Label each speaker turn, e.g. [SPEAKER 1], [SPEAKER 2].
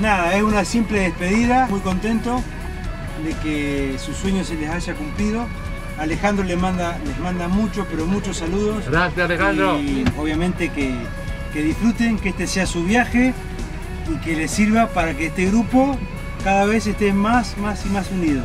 [SPEAKER 1] Nada, es una simple despedida, muy contento de que sus sueños se les haya cumplido. Alejandro les manda, les manda muchos, pero muchos saludos.
[SPEAKER 2] Gracias Alejandro.
[SPEAKER 1] Y obviamente que, que disfruten, que este sea su viaje y que les sirva para que este grupo cada vez esté más, más y más unido.